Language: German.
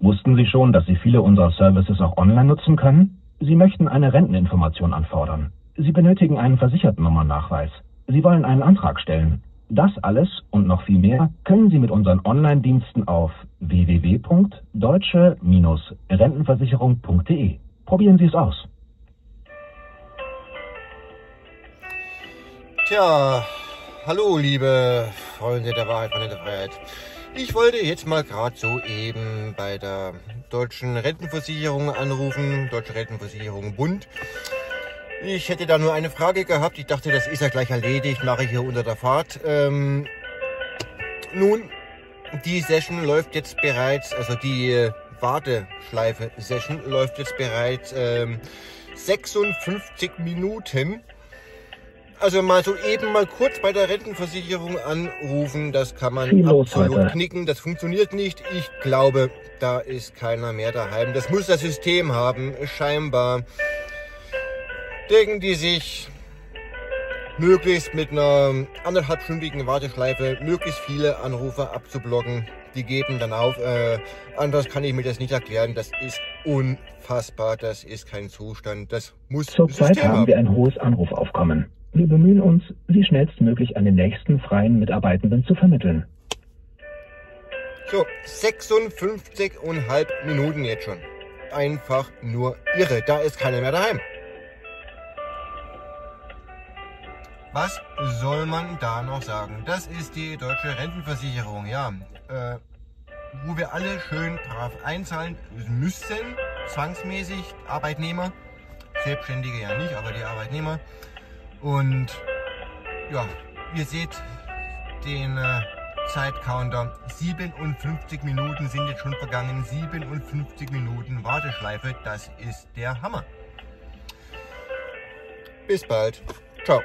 Wussten Sie schon, dass Sie viele unserer Services auch online nutzen können? Sie möchten eine Renteninformation anfordern. Sie benötigen einen Versichertennummernnachweis. Sie wollen einen Antrag stellen. Das alles und noch viel mehr können Sie mit unseren Online-Diensten auf www.deutsche-rentenversicherung.de. Probieren Sie es aus. Tja, hallo liebe Freunde der Wahrheit, Freunde der Freiheit. Ich wollte jetzt mal gerade so eben bei der Deutschen Rentenversicherung anrufen, Deutsche Rentenversicherung Bund. Ich hätte da nur eine Frage gehabt. Ich dachte, das ist ja gleich erledigt, mache ich hier unter der Fahrt. Ähm, nun, die Session läuft jetzt bereits, also die Warteschleife-Session läuft jetzt bereits ähm, 56 Minuten. Also mal so eben mal kurz bei der Rentenversicherung anrufen, das kann man Viel los absolut heute. knicken, das funktioniert nicht. Ich glaube, da ist keiner mehr daheim. Das muss das System haben, scheinbar. Denken die sich, möglichst mit einer anderthalbstündigen Warteschleife möglichst viele Anrufer abzublocken. Die geben dann auf. Äh, anders kann ich mir das nicht erklären. Das ist unfassbar. Das ist kein Zustand. Das muss Zurzeit haben wir ein hohes Anrufaufkommen. Wir bemühen uns, Sie schnellstmöglich an den nächsten freien Mitarbeitenden zu vermitteln. So, 56,5 Minuten jetzt schon. Einfach nur irre. Da ist keiner mehr daheim. Was soll man da noch sagen? Das ist die deutsche Rentenversicherung, ja. Äh, wo wir alle schön brav einzahlen müssen, zwangsmäßig, Arbeitnehmer. Selbstständige ja nicht, aber die Arbeitnehmer. Und ja, ihr seht den äh, Zeitcounter. 57 Minuten sind jetzt schon vergangen. 57 Minuten Warteschleife. Das ist der Hammer. Bis bald. Ciao.